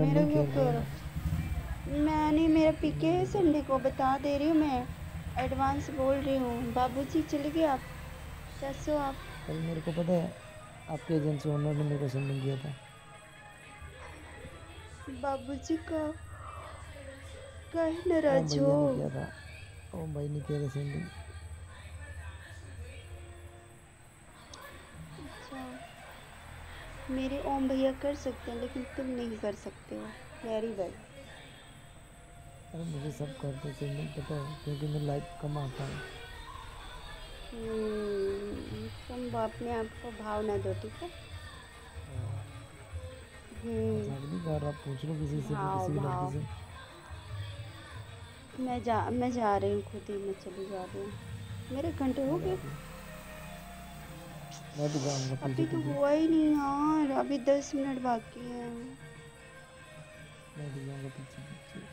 मेरे नहीं को खेल रहे करो मैंने मेरा पीके है संडे को बता दे रही हूँ मैं। एडवांस बोल रही हूँ। बाबूजी चले गए आप। कैसे हो आप? कल मेरे को पता है आपके एजेंसी ओनर ने मेरे को सेंडिंग किया था। बाबूजी का कहीं नाराज़ हो। किया ओम भाई ने किया था सेंडिंग मेरे ओम भैया कर सकते हैं लेकिन तुम नहीं कर सकते हो। वेरी वेल अरे मुझे सब करते सेंडिंग पता है क्योंकि मैं लाइव कम आता हूँ। हम्म, तुम अपने आप को भाव ना दो ठीक है? हम्म, नहीं कर रहा पूछ लो किसी से भाव, किसी भाव। से। मैं जा मैं जा रही हूँ खुद ही मैं चली जा रही हूँ। मेरे घंटे हो गए? मैं जाऊँगा अभी तो हुआ ही नहीं यार अभी दस मिनट बाकी है। मैं भी जाऊँगा पीछे पीछे।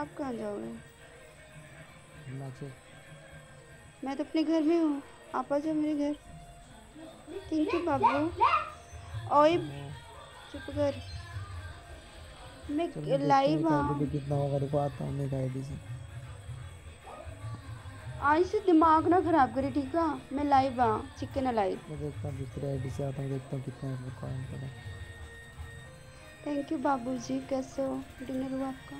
आप कहाँ जाओगे? हिमाचल। मैं तो अपने घर में हूँ आप आ जाओ मेरे घर। थैंक यू बाबू ओए चुप कर। मैं लाइव हूँ हाँ। कितना होगा देखो आता हूँ मैं आईडी से। आज से दिमाग ना खराब करे ठीक है? मैं लाइव आ चिकन लाइव मैं देखता हूँ दूसरी आईडी से आता हूँ देखता हूँ कितना रिक्वायरमेंट पड़ा। थैंक यू बाबूजी कैसे हो? डिनर हुआ आपका?